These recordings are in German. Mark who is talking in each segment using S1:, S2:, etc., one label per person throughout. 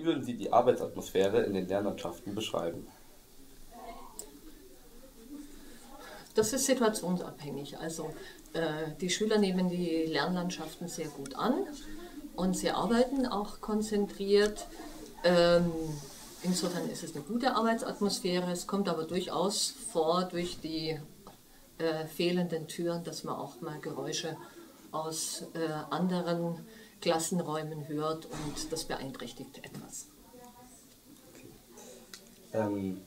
S1: Wie würden Sie die Arbeitsatmosphäre in den Lernlandschaften beschreiben?
S2: Das ist situationsabhängig. Also äh, die Schüler nehmen die Lernlandschaften sehr gut an und sie arbeiten auch konzentriert. Ähm, insofern ist es eine gute Arbeitsatmosphäre. Es kommt aber durchaus vor durch die äh, fehlenden Türen, dass man auch mal Geräusche aus äh, anderen Klassenräumen hört und das beeinträchtigt etwas.
S1: Okay. Ähm,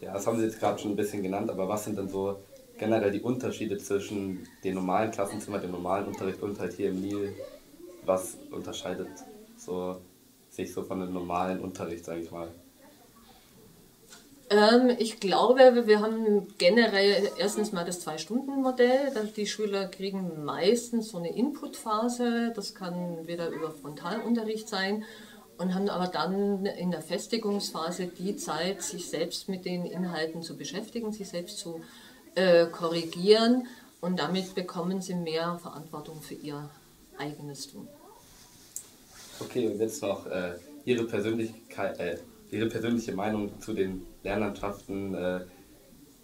S1: ja, das haben Sie jetzt gerade schon ein bisschen genannt, aber was sind denn so generell die Unterschiede zwischen den normalen Klassenzimmern, dem normalen Unterricht und halt hier im Nil? Was unterscheidet so, sich so von dem normalen Unterricht, sage ich mal?
S2: Ähm, ich glaube, wir haben generell erstens mal das Zwei-Stunden-Modell. Die Schüler kriegen meistens so eine Inputphase. Das kann wieder über Frontalunterricht sein und haben aber dann in der Festigungsphase die Zeit, sich selbst mit den Inhalten zu beschäftigen, sich selbst zu äh, korrigieren und damit bekommen sie mehr Verantwortung für ihr eigenes Tun.
S1: Okay, und jetzt noch äh, Ihre, Persönlichkeit, äh, Ihre persönliche Meinung zu den Lernlandschaften. Äh,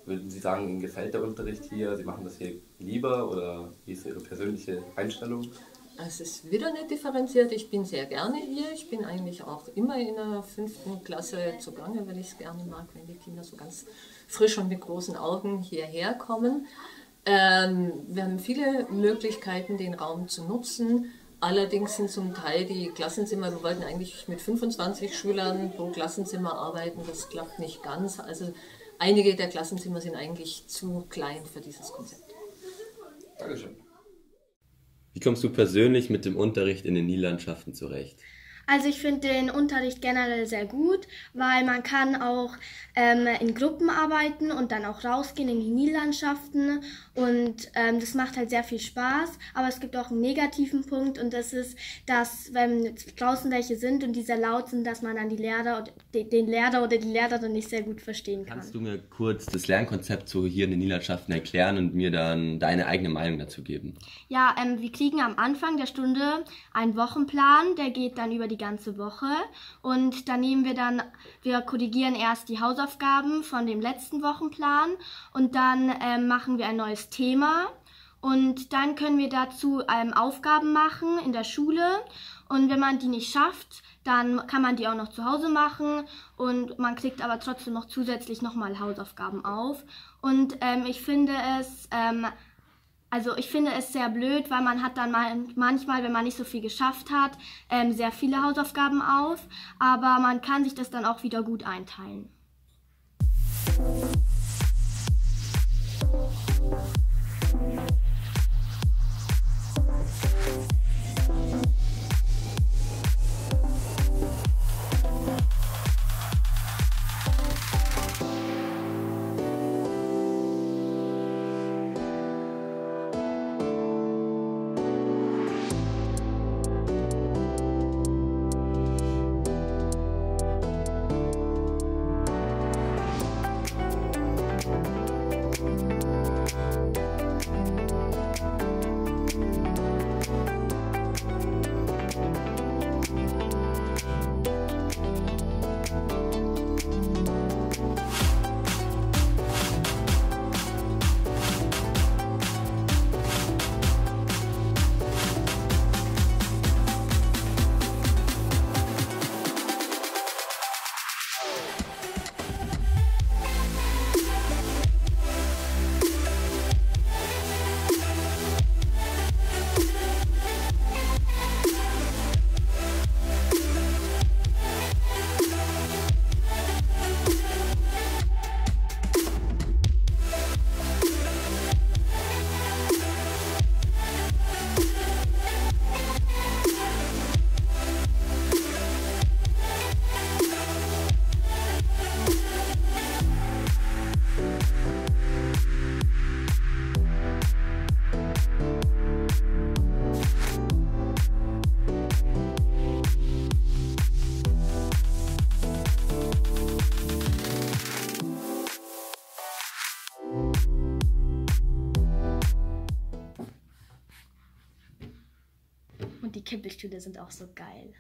S1: würden Sie sagen, Ihnen gefällt der Unterricht hier? Sie machen das hier lieber oder wie ist Ihre persönliche Einstellung?
S2: Es ist wieder nicht differenziert. Ich bin sehr gerne hier. Ich bin eigentlich auch immer in der fünften Klasse zugange, weil ich es gerne mag, wenn die Kinder so ganz frisch und mit großen Augen hierher kommen. Ähm, wir haben viele Möglichkeiten, den Raum zu nutzen. Allerdings sind zum Teil die Klassenzimmer, wir wollten eigentlich mit 25 Schülern pro Klassenzimmer arbeiten, das klappt nicht ganz. Also einige der Klassenzimmer sind eigentlich zu klein für dieses Konzept.
S1: Dankeschön.
S3: Wie kommst du persönlich mit dem Unterricht in den Nillandschaften zurecht?
S4: Also ich finde den Unterricht generell sehr gut, weil man kann auch ähm, in Gruppen arbeiten und dann auch rausgehen in die Nillandschaften und ähm, das macht halt sehr viel Spaß. Aber es gibt auch einen negativen Punkt und das ist, dass wenn draußen welche sind und die sehr laut sind, dass man dann die Lehrer, den Lehrer oder die Lehrerin nicht sehr gut verstehen kann.
S3: Kannst du mir kurz das Lernkonzept so hier in den Nillandschaften erklären und mir dann deine eigene Meinung dazu geben?
S4: Ja, ähm, wir kriegen am Anfang der Stunde einen Wochenplan, der geht dann über die ganze Woche. Und da nehmen wir dann, wir korrigieren erst die Hausaufgaben von dem letzten Wochenplan und dann ähm, machen wir ein neues Thema. Und dann können wir dazu ähm, Aufgaben machen in der Schule. Und wenn man die nicht schafft, dann kann man die auch noch zu Hause machen und man kriegt aber trotzdem noch zusätzlich nochmal Hausaufgaben auf. Und ähm, ich finde es ähm, also ich finde es sehr blöd, weil man hat dann manchmal, wenn man nicht so viel geschafft hat, ähm, sehr viele Hausaufgaben auf, aber man kann sich das dann auch wieder gut einteilen. Kippelstühle sind auch so geil.